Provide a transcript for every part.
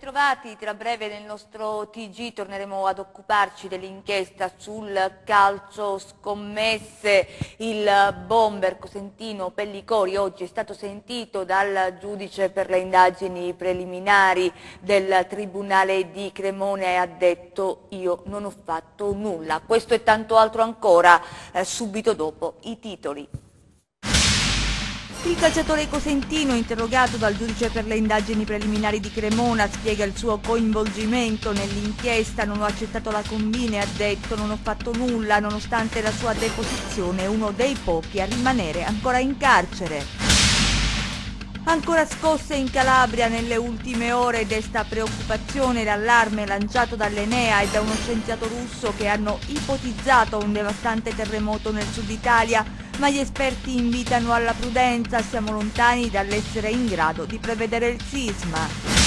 Ritrovati, tra breve nel nostro TG torneremo ad occuparci dell'inchiesta sul calcio scommesse. Il bomber cosentino Pellicori oggi è stato sentito dal giudice per le indagini preliminari del Tribunale di Cremone e ha detto io non ho fatto nulla. Questo e tanto altro ancora eh, subito dopo i titoli. Il calciatore cosentino, interrogato dal giudice per le indagini preliminari di Cremona, spiega il suo coinvolgimento nell'inchiesta, non ho accettato la combina e ha detto non ho fatto nulla, nonostante la sua deposizione, uno dei pochi a rimanere ancora in carcere. Ancora scosse in Calabria nelle ultime ore desta preoccupazione l'allarme lanciato dall'Enea e da uno scienziato russo che hanno ipotizzato un devastante terremoto nel sud Italia ma gli esperti invitano alla prudenza, siamo lontani dall'essere in grado di prevedere il sisma.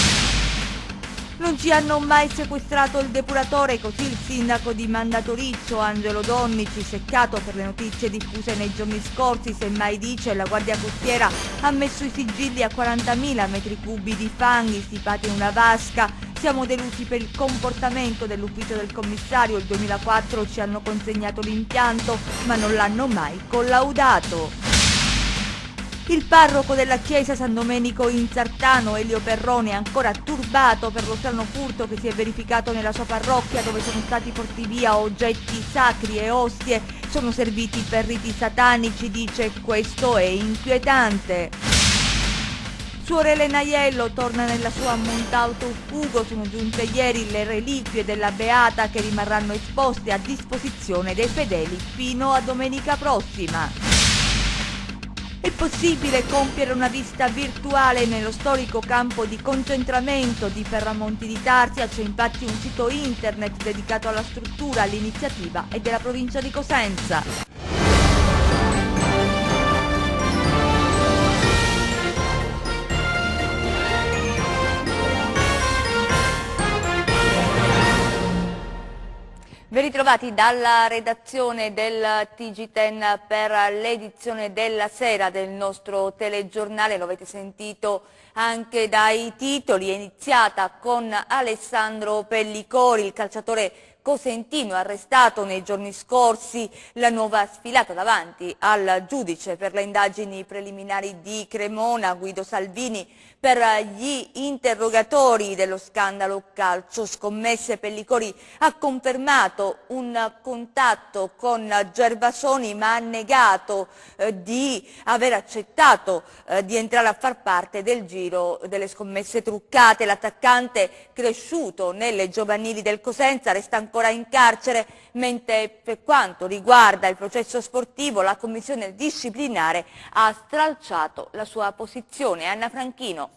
Non ci hanno mai sequestrato il depuratore, così il sindaco di Mandatoriccio, Angelo Donnici, seccato per le notizie diffuse nei giorni scorsi, semmai dice la Guardia Costiera ha messo i sigilli a 40.000 metri cubi di fanghi stipati in una vasca siamo delusi per il comportamento dell'ufficio del commissario, il 2004 ci hanno consegnato l'impianto ma non l'hanno mai collaudato. Il parroco della chiesa San Domenico in Sartano, Elio Perrone, è ancora turbato per lo strano furto che si è verificato nella sua parrocchia dove sono stati porti via oggetti sacri e ostie, sono serviti per riti satanici, dice questo è inquietante. Suore Naiello torna nella sua Montauto Ugo, sono giunte ieri le reliquie della Beata che rimarranno esposte a disposizione dei fedeli fino a domenica prossima. È possibile compiere una visita virtuale nello storico campo di concentramento di Ferramonti di Tarzia, c'è infatti un sito internet dedicato alla struttura, all'iniziativa e della provincia di Cosenza. Ben ritrovati dalla redazione del TG10 per l'edizione della sera del nostro telegiornale, lo avete sentito anche dai titoli, è iniziata con Alessandro Pellicori, il calciatore cosentino arrestato nei giorni scorsi la nuova sfilata davanti al giudice per le indagini preliminari di Cremona, Guido Salvini, per gli interrogatori dello scandalo calcio scommesse Pellicori ha confermato un contatto con Gervasoni ma ha negato eh, di aver accettato eh, di entrare a far parte del giro delle scommesse truccate. L'attaccante cresciuto nelle giovanili del Cosenza resta ancora in carcere mentre per quanto riguarda il processo sportivo la commissione disciplinare ha stralciato la sua posizione. Anna Franchino.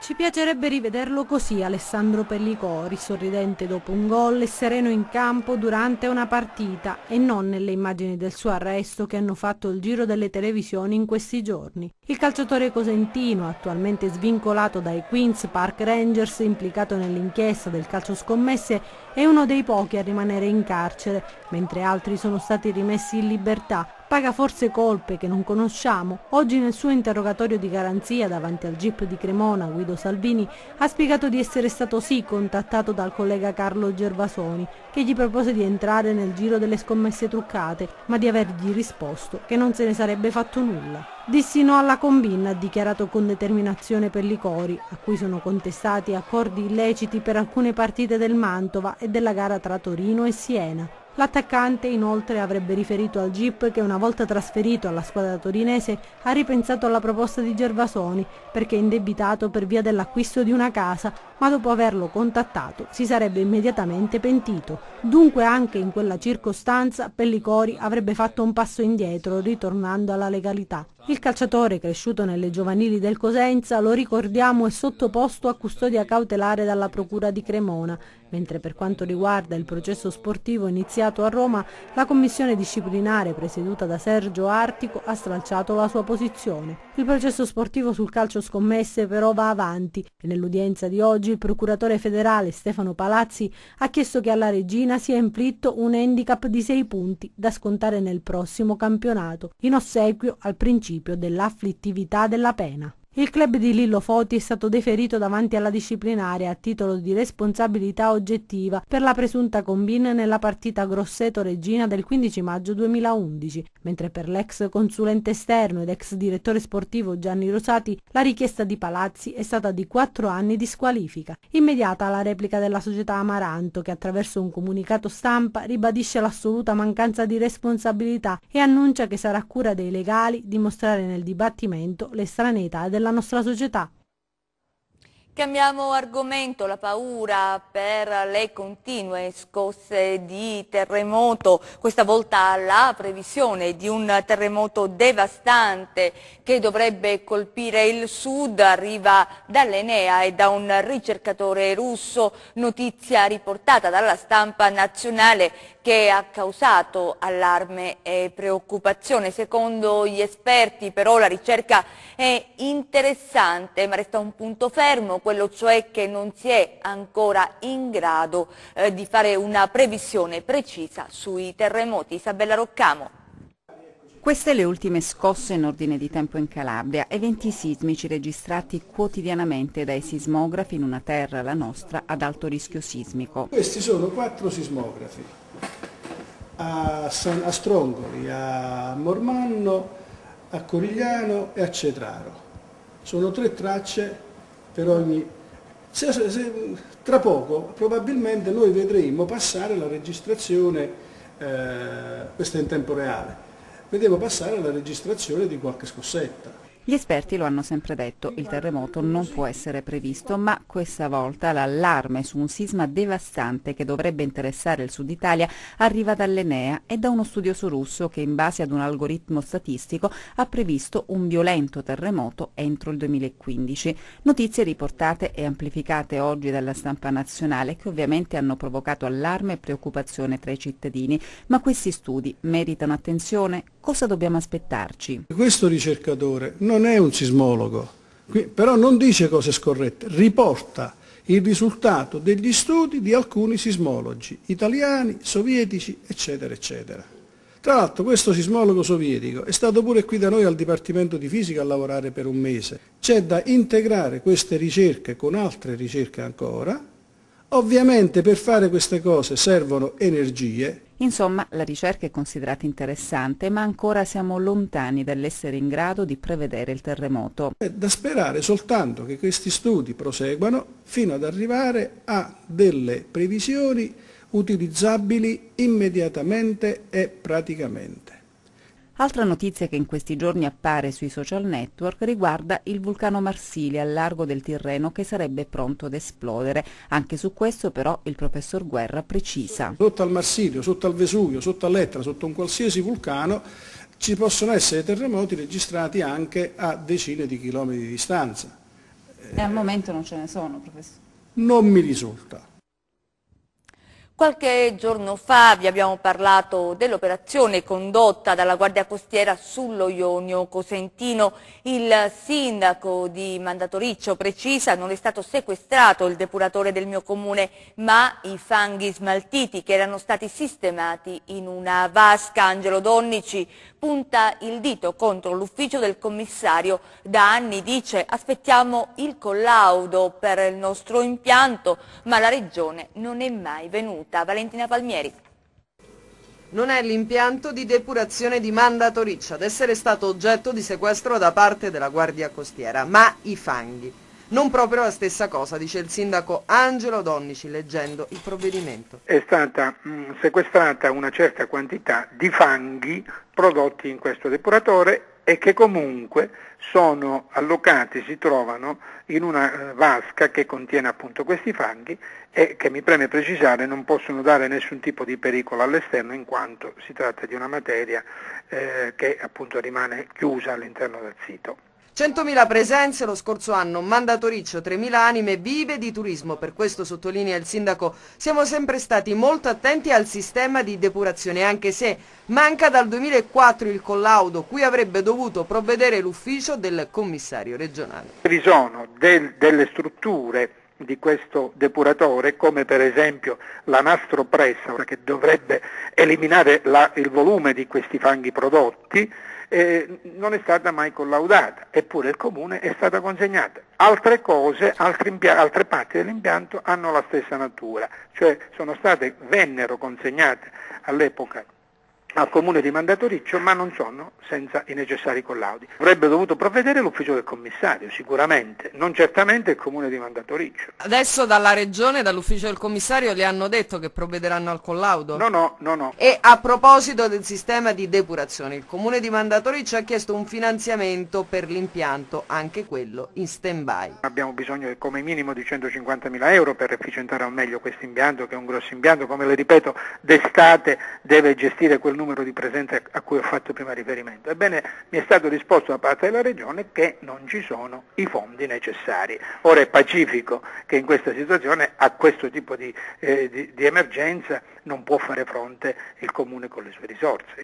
Ci piacerebbe rivederlo così Alessandro Pellicori, sorridente dopo un gol e sereno in campo durante una partita e non nelle immagini del suo arresto che hanno fatto il giro delle televisioni in questi giorni. Il calciatore cosentino, attualmente svincolato dai Queens Park Rangers implicato nell'inchiesta del calcio scommesse, è uno dei pochi a rimanere in carcere, mentre altri sono stati rimessi in libertà paga forse colpe che non conosciamo. Oggi nel suo interrogatorio di garanzia davanti al GIP di Cremona, Guido Salvini ha spiegato di essere stato sì contattato dal collega Carlo Gervasoni, che gli propose di entrare nel giro delle scommesse truccate, ma di avergli risposto che non se ne sarebbe fatto nulla. Dissi no alla combina, ha dichiarato con determinazione Pellicori, a cui sono contestati accordi illeciti per alcune partite del Mantova e della gara tra Torino e Siena. L'attaccante inoltre avrebbe riferito al GIP che una volta trasferito alla squadra torinese ha ripensato alla proposta di Gervasoni perché indebitato per via dell'acquisto di una casa, ma dopo averlo contattato si sarebbe immediatamente pentito. Dunque anche in quella circostanza Pellicori avrebbe fatto un passo indietro ritornando alla legalità. Il calciatore cresciuto nelle giovanili del Cosenza, lo ricordiamo, è sottoposto a custodia cautelare dalla Procura di Cremona, mentre per quanto riguarda il processo sportivo iniziato a Roma, la commissione disciplinare presieduta da Sergio Artico ha stralciato la sua posizione. Il processo sportivo sul calcio scommesse però va avanti e nell'udienza di oggi il procuratore federale Stefano Palazzi ha chiesto che alla regina sia inflitto un handicap di 6 punti da scontare nel prossimo campionato, in ossequio al principio dell'afflittività della pena. Il club di Lillo Foti è stato deferito davanti alla disciplinare a titolo di responsabilità oggettiva per la presunta combin nella partita Grosseto-Regina del 15 maggio 2011, mentre per l'ex consulente esterno ed ex direttore sportivo Gianni Rosati la richiesta di Palazzi è stata di quattro anni di squalifica. Immediata la replica della società Amaranto che attraverso un comunicato stampa ribadisce l'assoluta mancanza di responsabilità e annuncia che sarà cura dei legali dimostrare nel dibattimento l'estraneità della nostra società. Cambiamo argomento, la paura per le continue scosse di terremoto, questa volta la previsione di un terremoto devastante che dovrebbe colpire il sud arriva dall'Enea e da un ricercatore russo, notizia riportata dalla stampa nazionale che ha causato allarme e preoccupazione. Secondo gli esperti però la ricerca è interessante ma resta un punto fermo, quello cioè che non si è ancora in grado eh, di fare una previsione precisa sui terremoti. Isabella Roccamo. Queste le ultime scosse in ordine di tempo in Calabria, eventi sismici registrati quotidianamente dai sismografi in una terra, la nostra, ad alto rischio sismico. Questi sono quattro sismografi, a, San, a Strongoli, a Mormanno, a Corigliano e a Cetraro. Sono tre tracce per ogni... Se, se, tra poco probabilmente noi vedremo passare la registrazione, eh, questa in tempo reale, vedremo passare la registrazione di qualche scossetta. Gli esperti lo hanno sempre detto, il terremoto non può essere previsto, ma questa volta l'allarme su un sisma devastante che dovrebbe interessare il sud Italia arriva dall'Enea e da uno studioso russo che in base ad un algoritmo statistico ha previsto un violento terremoto entro il 2015. Notizie riportate e amplificate oggi dalla stampa nazionale che ovviamente hanno provocato allarme e preoccupazione tra i cittadini, ma questi studi meritano attenzione? Cosa dobbiamo aspettarci? Questo ricercatore non è un sismologo, però non dice cose scorrette, riporta il risultato degli studi di alcuni sismologi italiani, sovietici, eccetera, eccetera. Tra l'altro questo sismologo sovietico è stato pure qui da noi al Dipartimento di Fisica a lavorare per un mese. C'è da integrare queste ricerche con altre ricerche ancora. Ovviamente per fare queste cose servono energie, Insomma, la ricerca è considerata interessante, ma ancora siamo lontani dall'essere in grado di prevedere il terremoto. È da sperare soltanto che questi studi proseguano fino ad arrivare a delle previsioni utilizzabili immediatamente e praticamente. Altra notizia che in questi giorni appare sui social network riguarda il vulcano Marsilia al largo del Tirreno che sarebbe pronto ad esplodere. Anche su questo però il professor Guerra precisa. Sotto al Marsilio, sotto al Vesuvio, sotto all'Etna, sotto un qualsiasi vulcano ci possono essere terremoti registrati anche a decine di chilometri di distanza. E al momento non ce ne sono, professore? Non mi risulta. Qualche giorno fa vi abbiamo parlato dell'operazione condotta dalla Guardia Costiera sullo Ionio Cosentino. Il sindaco di Mandatoriccio precisa non è stato sequestrato il depuratore del mio comune, ma i fanghi smaltiti che erano stati sistemati in una vasca. Angelo Donnici punta il dito contro l'ufficio del commissario. Da anni dice aspettiamo il collaudo per il nostro impianto, ma la regione non è mai venuta. Valentina Palmieri. Non è l'impianto di depurazione di Mandatoriccia ad essere stato oggetto di sequestro da parte della Guardia Costiera, ma i fanghi. Non proprio la stessa cosa, dice il sindaco Angelo Donnici leggendo il provvedimento. È stata mh, sequestrata una certa quantità di fanghi prodotti in questo depuratore e che comunque sono allocati, si trovano in una eh, vasca che contiene appunto questi fanghi e che mi preme precisare non possono dare nessun tipo di pericolo all'esterno in quanto si tratta di una materia eh, che appunto rimane chiusa all'interno del sito. 100.000 presenze lo scorso anno, Mandatoriccio 3.000 anime vive di turismo, per questo sottolinea il sindaco siamo sempre stati molto attenti al sistema di depurazione anche se manca dal 2004 il collaudo cui avrebbe dovuto provvedere l'ufficio del commissario regionale. Vi sono del, delle strutture di questo depuratore come per esempio la nastro pressa che dovrebbe eliminare la, il volume di questi fanghi prodotti eh, non è stata mai collaudata, eppure il comune è stata consegnata. Altre cose, altre parti dell'impianto hanno la stessa natura, cioè state, vennero consegnate all'epoca al comune di Mandatoriccio, ma non sono senza i necessari collaudi. Avrebbe dovuto provvedere l'ufficio del commissario, sicuramente, non certamente il comune di Mandatoriccio. Adesso dalla regione, dall'ufficio del commissario, le hanno detto che provvederanno al collaudo? No, no, no, no. E a proposito del sistema di depurazione, il comune di Mandatoriccio ha chiesto un finanziamento per l'impianto, anche quello in stand-by. Abbiamo bisogno come minimo di 150 mila euro per efficientare al meglio questo impianto, che è un grosso impianto, come le ripeto, d'estate deve gestire quel numero di presenze a cui ho fatto prima riferimento. Ebbene, mi è stato risposto da parte della Regione che non ci sono i fondi necessari. Ora è pacifico che in questa situazione a questo tipo di, eh, di, di emergenza non può fare fronte il Comune con le sue risorse.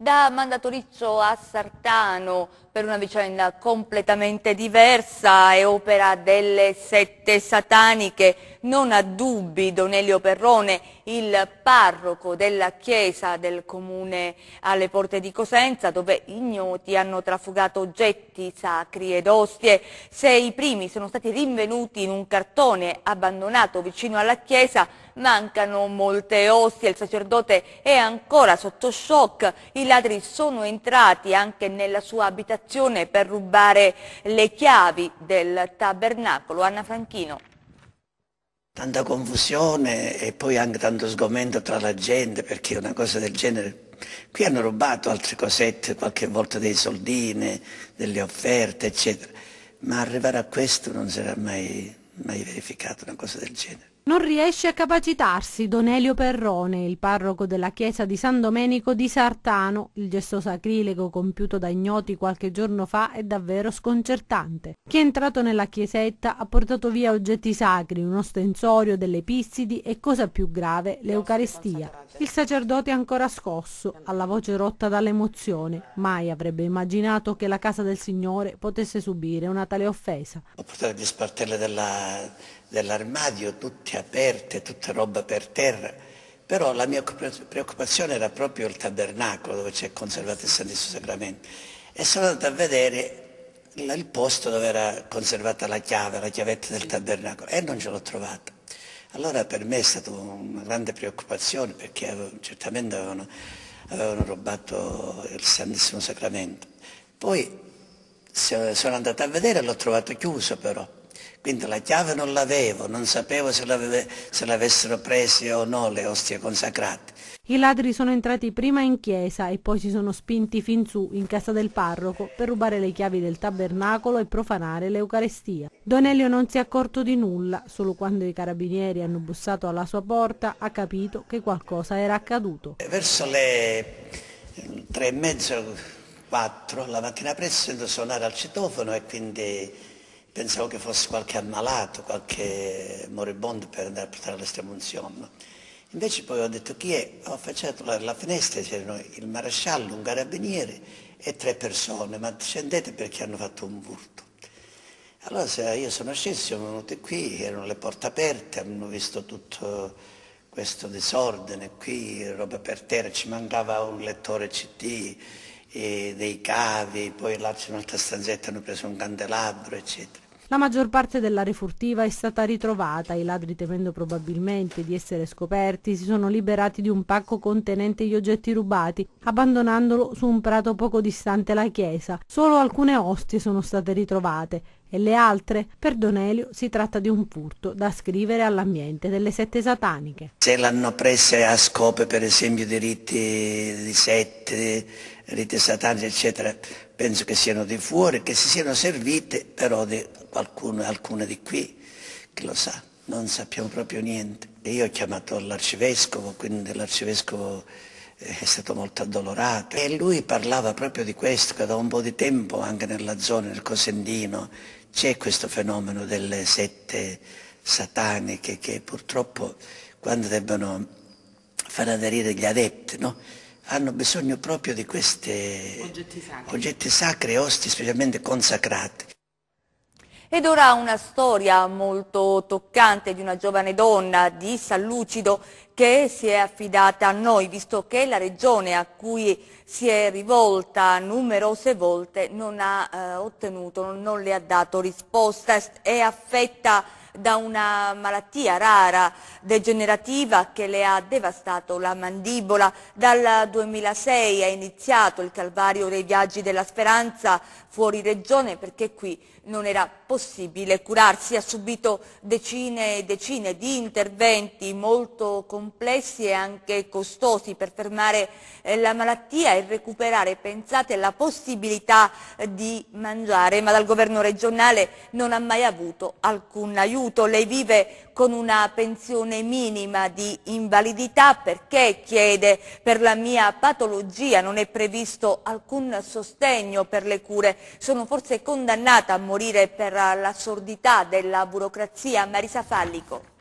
Da Mandatoriccio a Sartano per una vicenda completamente diversa è opera delle sette sataniche. Non ha dubbi Donelio Perrone, il parroco della chiesa del comune alle porte di Cosenza, dove ignoti hanno trafugato oggetti sacri ed ostie. Se i primi sono stati rinvenuti in un cartone abbandonato vicino alla chiesa, mancano molte ostie, il sacerdote è ancora sotto shock, i ladri sono entrati anche nella sua abitazione per rubare le chiavi del tabernacolo. Anna Franchino. Tanta confusione e poi anche tanto sgomento tra la gente perché una cosa del genere Qui hanno rubato altre cosette, qualche volta dei soldini, delle offerte, eccetera, ma arrivare a questo non sarà mai, mai verificato una cosa del genere. Non riesce a capacitarsi Donelio Perrone, il parroco della chiesa di San Domenico di Sartano. Il gesto sacrilego compiuto da ignoti qualche giorno fa è davvero sconcertante. Chi è entrato nella chiesetta ha portato via oggetti sacri, uno stensorio, delle pissidi e, cosa più grave, l'Eucaristia. Il sacerdote è ancora scosso, alla voce rotta dall'emozione. Mai avrebbe immaginato che la casa del Signore potesse subire una tale offesa. Ho portato gli sportelli della dell'armadio, aperte, tutta roba per terra, però la mia preoccupazione era proprio il tabernacolo dove c'è conservato il Santissimo Sacramento e sono andato a vedere il posto dove era conservata la chiave, la chiavetta del tabernacolo e non ce l'ho trovata. Allora per me è stata una grande preoccupazione perché certamente avevano, avevano rubato il Santissimo Sacramento. Poi sono andato a vedere e l'ho trovato chiuso però quindi la chiave non l'avevo, non sapevo se, se l'avessero prese o no le ostie consacrate. I ladri sono entrati prima in chiesa e poi si sono spinti fin su in casa del parroco per rubare le chiavi del tabernacolo e profanare l'Eucarestia. Donelio non si è accorto di nulla, solo quando i carabinieri hanno bussato alla sua porta ha capito che qualcosa era accaduto. Verso le tre e mezzo, quattro, la mattina presto sento suonare al citofono e quindi pensavo che fosse qualche ammalato, qualche moribondo per andare a portare l'estremunzione. Invece poi ho detto chi è? Ho affacciato la, finestra, c'erano il maresciallo, un carabiniere e tre persone, ma scendete perché hanno fatto un furto. Allora io sono sceso, siamo venuti qui, erano le porte aperte, hanno visto tutto questo disordine qui, roba per terra, ci mancava un lettore CD, dei cavi, poi là c'è un'altra stanzetta, hanno preso un candelabro, eccetera. La maggior parte della refurtiva è stata ritrovata, i ladri temendo probabilmente di essere scoperti si sono liberati di un pacco contenente gli oggetti rubati, abbandonandolo su un prato poco distante la chiesa. Solo alcune ostie sono state ritrovate e le altre, per Donelio, si tratta di un furto da scrivere all'ambiente delle sette sataniche. Se l'hanno presa a scopo per esempio di riti di sette, riti satanici eccetera, penso che siano di fuori, che si siano servite però di qualcuno, alcune di qui, chi lo sa, non sappiamo proprio niente. Io ho chiamato l'arcivescovo, quindi l'arcivescovo eh, è stato molto addolorato e lui parlava proprio di questo, che da un po' di tempo anche nella zona, nel Cosendino, c'è questo fenomeno delle sette sataniche che purtroppo quando debbono far aderire gli adepti, no? hanno bisogno proprio di questi oggetti sacri, oggetti sacri e osti specialmente consacrati. Ed ora una storia molto toccante di una giovane donna di San Lucido che si è affidata a noi, visto che la regione a cui si è rivolta numerose volte non ha eh, ottenuto, non le ha dato risposta, è affetta da una malattia rara, degenerativa, che le ha devastato la mandibola. Dal 2006 è iniziato il calvario dei viaggi della speranza fuori regione perché qui non era possibile curarsi, ha subito decine e decine di interventi molto complessi e anche costosi per fermare eh, la malattia e recuperare, pensate, la possibilità eh, di mangiare, ma dal governo regionale non ha mai avuto alcun aiuto. Lei vive con una pensione minima di invalidità. Perché? Chiede. Per la mia patologia non è previsto alcun sostegno per le cure, sono forse condannata a morire per l'assurdità della burocrazia. Marisa Fallico.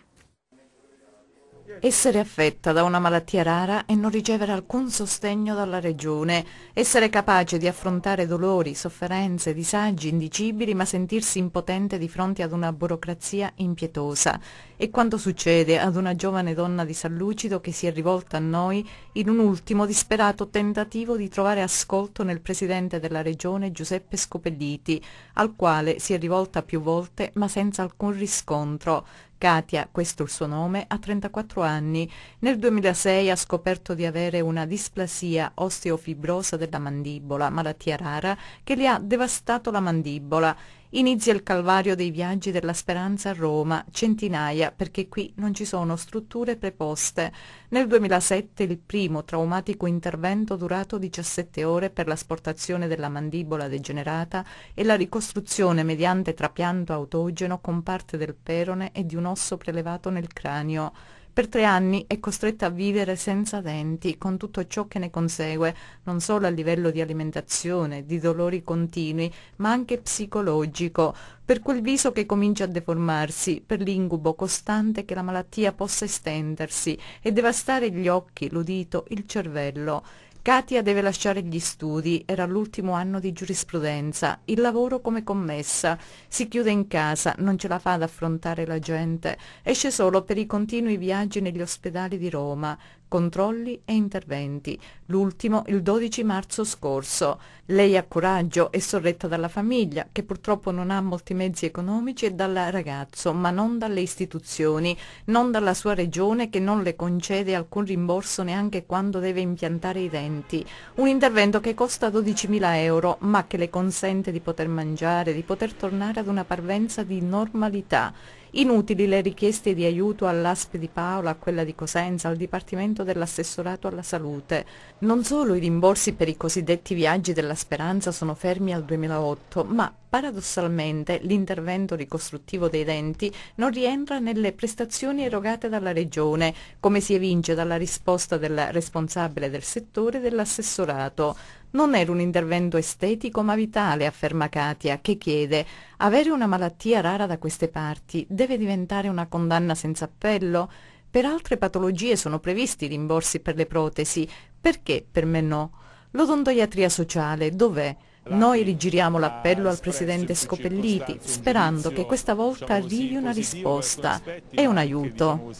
Essere affetta da una malattia rara e non ricevere alcun sostegno dalla regione, essere capace di affrontare dolori, sofferenze, disagi indicibili ma sentirsi impotente di fronte ad una burocrazia impietosa. E quanto succede ad una giovane donna di San Lucido che si è rivolta a noi in un ultimo disperato tentativo di trovare ascolto nel presidente della regione Giuseppe Scopelliti, al quale si è rivolta più volte ma senza alcun riscontro. Katia, questo il suo nome, ha 34 anni. Nel 2006 ha scoperto di avere una displasia osteofibrosa della mandibola, malattia rara, che le ha devastato la mandibola. Inizia il calvario dei viaggi della speranza a Roma, centinaia, perché qui non ci sono strutture preposte. Nel 2007 il primo traumatico intervento durato 17 ore per l'asportazione della mandibola degenerata e la ricostruzione mediante trapianto autogeno con parte del perone e di un osso prelevato nel cranio. Per tre anni è costretta a vivere senza denti, con tutto ciò che ne consegue, non solo a livello di alimentazione, di dolori continui, ma anche psicologico, per quel viso che comincia a deformarsi, per l'incubo costante che la malattia possa estendersi e devastare gli occhi, l'udito, il cervello. Katia deve lasciare gli studi, era l'ultimo anno di giurisprudenza, il lavoro come commessa, si chiude in casa, non ce la fa ad affrontare la gente, esce solo per i continui viaggi negli ospedali di Roma, controlli e interventi, l'ultimo il 12 marzo scorso. Lei ha coraggio, è sorretta dalla famiglia, che purtroppo non ha molti mezzi economici, e dal ragazzo, ma non dalle istituzioni, non dalla sua regione che non le concede alcun rimborso neanche quando deve impiantare i denti. Un intervento che costa 12.000 euro, ma che le consente di poter mangiare, di poter tornare ad una parvenza di normalità. Inutili le richieste di aiuto all'ASP di Paola, a quella di Cosenza, al Dipartimento dell'Assessorato alla Salute. Non solo i rimborsi per i cosiddetti viaggi della speranza sono fermi al 2008, ma paradossalmente l'intervento ricostruttivo dei denti non rientra nelle prestazioni erogate dalla Regione, come si evince dalla risposta del responsabile del settore dell'assessorato. Non era un intervento estetico ma vitale, afferma Katia, che chiede avere una malattia rara da queste parti deve diventare una condanna senza appello? Per altre patologie sono previsti rimborsi per le protesi, perché per me no? L'odontoiatria sociale dov'è? Noi rigiriamo l'appello al presidente Scopelliti, sperando che questa volta arrivi una risposta e un aiuto.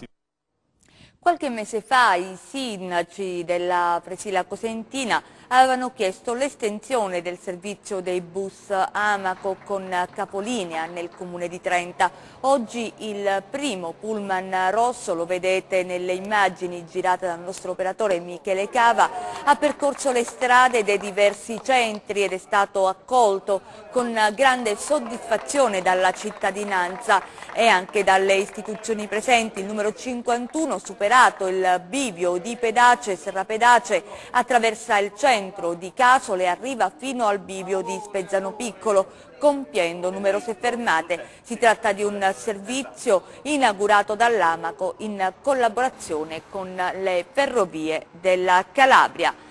Qualche mese fa i sindaci della Presila Cosentina avevano chiesto l'estensione del servizio dei bus Amaco con capolinea nel comune di Trenta. Oggi il primo pullman rosso, lo vedete nelle immagini girate dal nostro operatore Michele Cava, ha percorso le strade dei diversi centri ed è stato accolto con grande soddisfazione dalla cittadinanza e anche dalle istituzioni presenti. Il numero 51, superato il bivio di Pedace, Serrapedace, attraversa il centro centro di Casole arriva fino al bivio di Spezzano Piccolo, compiendo numerose fermate. Si tratta di un servizio inaugurato dall'Amaco in collaborazione con le ferrovie della Calabria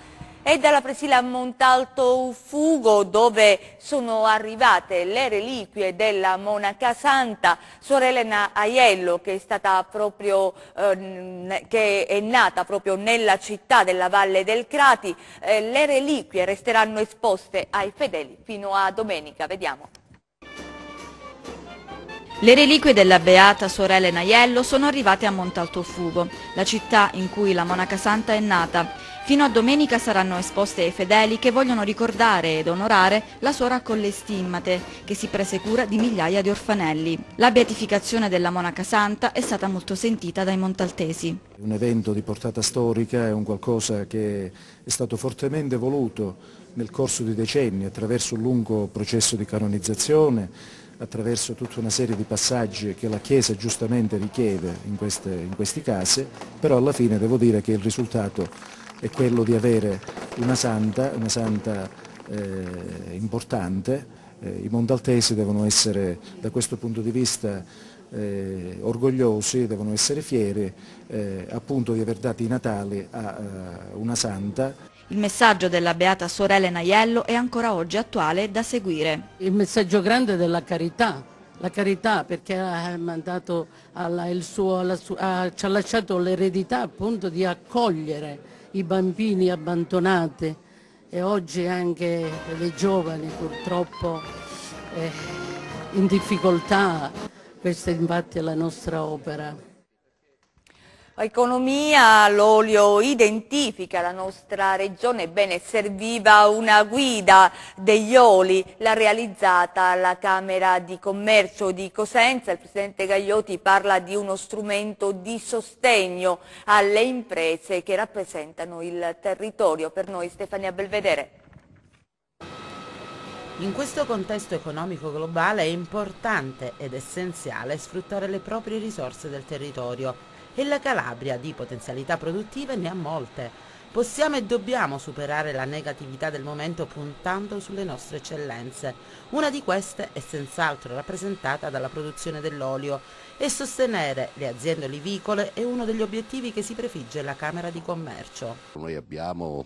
e dalla presila Montalto Fugo dove sono arrivate le reliquie della monaca santa Suor Elena Aiello che è, proprio, eh, che è nata proprio nella città della Valle del Crati. Eh, le reliquie resteranno esposte ai fedeli fino a domenica. Vediamo. Le reliquie della beata sorella Aiello sono arrivate a Montaltofugo, la città in cui la monaca santa è nata. Fino a domenica saranno esposte ai fedeli che vogliono ricordare ed onorare la suora Collestimmate, che si prese cura di migliaia di orfanelli. La beatificazione della monaca santa è stata molto sentita dai montaltesi. Un evento di portata storica, è un qualcosa che è stato fortemente voluto nel corso di decenni attraverso un lungo processo di canonizzazione, attraverso tutta una serie di passaggi che la Chiesa giustamente richiede in, queste, in questi casi, però alla fine devo dire che il risultato è quello di avere una santa, una santa eh, importante, eh, i montaltesi devono essere da questo punto di vista eh, orgogliosi, devono essere fieri eh, appunto di aver dato i Natali a, a eh, una santa. Il messaggio della beata sorella Naiello è ancora oggi attuale e da seguire. Il messaggio grande della carità, la carità perché ha alla, suo, alla, ha, ci ha lasciato l'eredità appunto di accogliere i bambini abbandonati e oggi anche le giovani purtroppo eh, in difficoltà. Questa infatti è la nostra opera. Economia, l'olio identifica la nostra regione, bene, serviva una guida degli oli, l'ha realizzata la Camera di Commercio di Cosenza, il Presidente Gagliotti parla di uno strumento di sostegno alle imprese che rappresentano il territorio. Per noi Stefania Belvedere. In questo contesto economico globale è importante ed essenziale sfruttare le proprie risorse del territorio e la Calabria di potenzialità produttive ne ha molte. Possiamo e dobbiamo superare la negatività del momento puntando sulle nostre eccellenze. Una di queste è senz'altro rappresentata dalla produzione dell'olio e sostenere le aziende olivicole è uno degli obiettivi che si prefigge la Camera di Commercio. Noi abbiamo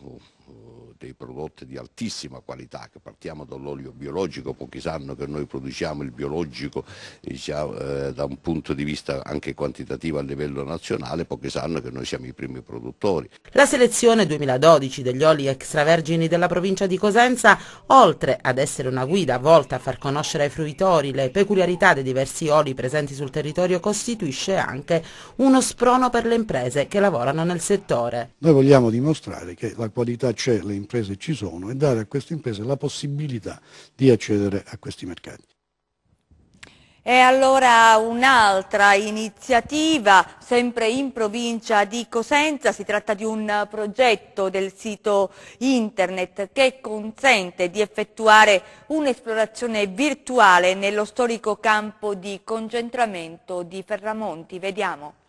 dei prodotti di altissima qualità, che partiamo dall'olio biologico, pochi sanno che noi produciamo il biologico diciamo, eh, da un punto di vista anche quantitativo a livello nazionale, pochi sanno che noi siamo i primi produttori. La selezione 2012 degli oli extravergini della provincia di Cosenza, oltre ad essere una guida volta a far conoscere ai fruitori le peculiarità dei diversi oli presenti sul territorio, costituisce anche uno sprono per le imprese che lavorano nel settore. Noi vogliamo dimostrare che la qualità c'è, le imprese ci sono e dare a queste imprese la possibilità di accedere a questi mercati. E allora un'altra iniziativa, sempre in provincia di Cosenza, si tratta di un progetto del sito internet che consente di effettuare un'esplorazione virtuale nello storico campo di concentramento di Ferramonti. Vediamo.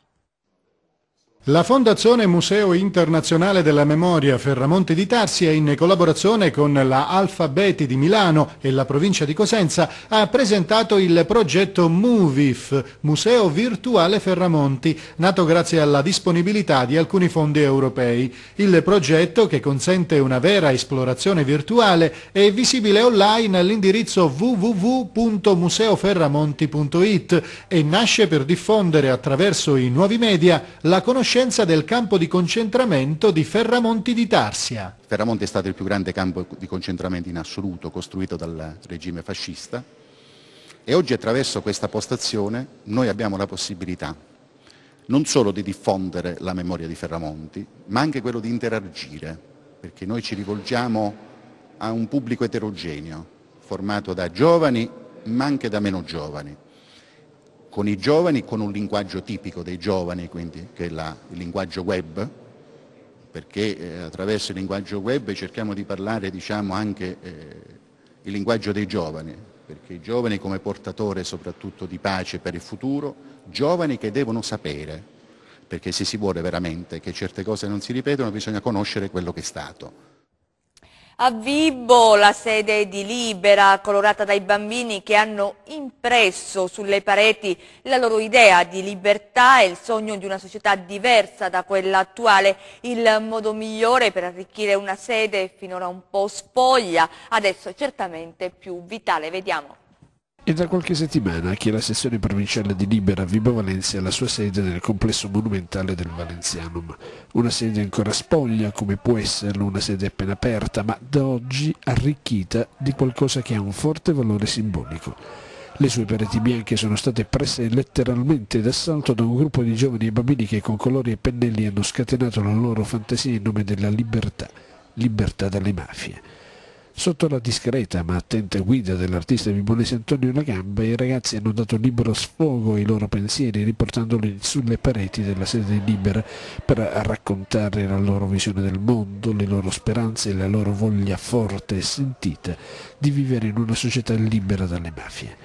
La Fondazione Museo Internazionale della Memoria Ferramonte di Tarsia, in collaborazione con la Alfabeti di Milano e la provincia di Cosenza, ha presentato il progetto MUVIF, Museo Virtuale Ferramonti, nato grazie alla disponibilità di alcuni fondi europei. Il progetto, che consente una vera esplorazione virtuale, è visibile online all'indirizzo www.museoferramonti.it e nasce per diffondere attraverso i nuovi media la conoscenza conoscenza del campo di concentramento di Ferramonti di Tarsia. Ferramonti è stato il più grande campo di concentramento in assoluto costruito dal regime fascista e oggi attraverso questa postazione noi abbiamo la possibilità non solo di diffondere la memoria di Ferramonti, ma anche quello di interagire, perché noi ci rivolgiamo a un pubblico eterogeneo, formato da giovani ma anche da meno giovani con i giovani, con un linguaggio tipico dei giovani, quindi, che è la, il linguaggio web, perché eh, attraverso il linguaggio web cerchiamo di parlare diciamo, anche eh, il linguaggio dei giovani, perché i giovani come portatore soprattutto di pace per il futuro, giovani che devono sapere, perché se si vuole veramente che certe cose non si ripetono bisogna conoscere quello che è stato. A Vibo la sede di Libera, colorata dai bambini che hanno impresso sulle pareti la loro idea di libertà e il sogno di una società diversa da quella attuale. Il modo migliore per arricchire una sede finora un po' spoglia, adesso certamente più vitale. Vediamo. È da qualche settimana che la sezione provinciale di Libera Vibo Valencia ha la sua sede nel complesso monumentale del Valenzianum. Una sede ancora spoglia, come può esserlo una sede appena aperta, ma da oggi arricchita di qualcosa che ha un forte valore simbolico. Le sue pareti bianche sono state prese letteralmente d'assalto da un gruppo di giovani e bambini che con colori e pennelli hanno scatenato la loro fantasia in nome della libertà, libertà dalle mafie. Sotto la discreta ma attenta guida dell'artista vibonese Antonio Lagamba, i ragazzi hanno dato libero sfogo ai loro pensieri, riportandoli sulle pareti della sede libera per raccontare la loro visione del mondo, le loro speranze e la loro voglia forte e sentita di vivere in una società libera dalle mafie.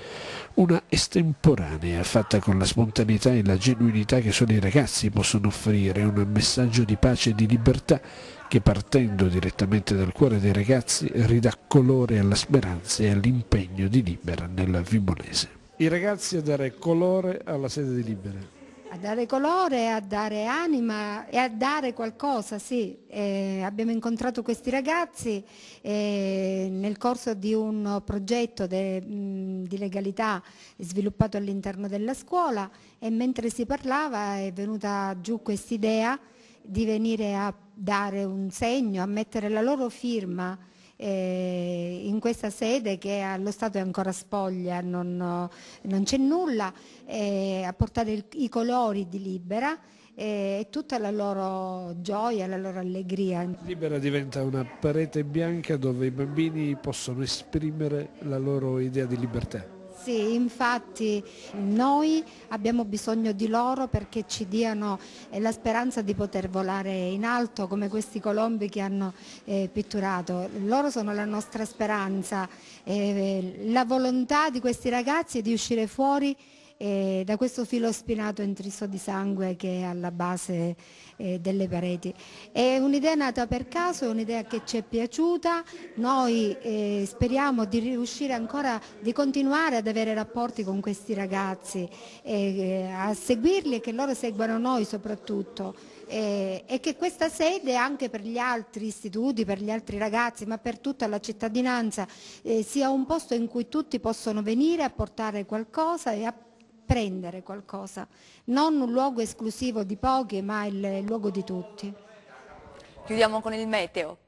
Una estemporanea fatta con la spontaneità e la genuinità che solo i ragazzi possono offrire, un messaggio di pace e di libertà che partendo direttamente dal cuore dei ragazzi ridà colore alla speranza e all'impegno di Libera nella Vibonese. I ragazzi a dare colore alla sede di Libera. A dare colore, a dare anima e a dare qualcosa, sì. Eh, abbiamo incontrato questi ragazzi eh, nel corso di un progetto de, mh, di legalità sviluppato all'interno della scuola e mentre si parlava è venuta giù quest'idea di venire a dare un segno, a mettere la loro firma eh, in questa sede che allo Stato è ancora spoglia, non, non c'è nulla, eh, a portare il, i colori di Libera eh, e tutta la loro gioia, la loro allegria. Libera diventa una parete bianca dove i bambini possono esprimere la loro idea di libertà. Sì, infatti noi abbiamo bisogno di loro perché ci diano eh, la speranza di poter volare in alto come questi colombi che hanno eh, pitturato. Loro sono la nostra speranza, eh, la volontà di questi ragazzi è di uscire fuori eh, da questo filo spinato intriso di sangue che è alla base eh, delle pareti. È un'idea nata per caso, è un'idea che ci è piaciuta, noi eh, speriamo di riuscire ancora, di continuare ad avere rapporti con questi ragazzi, eh, a seguirli e che loro seguano noi soprattutto. Eh, e che questa sede anche per gli altri istituti, per gli altri ragazzi, ma per tutta la cittadinanza eh, sia un posto in cui tutti possono venire a portare qualcosa e a prendere qualcosa, non un luogo esclusivo di pochi ma il luogo di tutti. Chiudiamo con il meteo.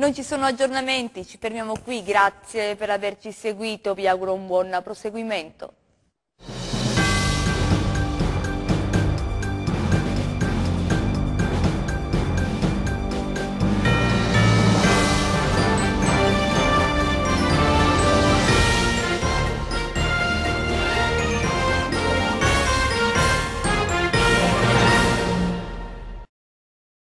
Non ci sono aggiornamenti, ci fermiamo qui, grazie per averci seguito, vi auguro un buon proseguimento.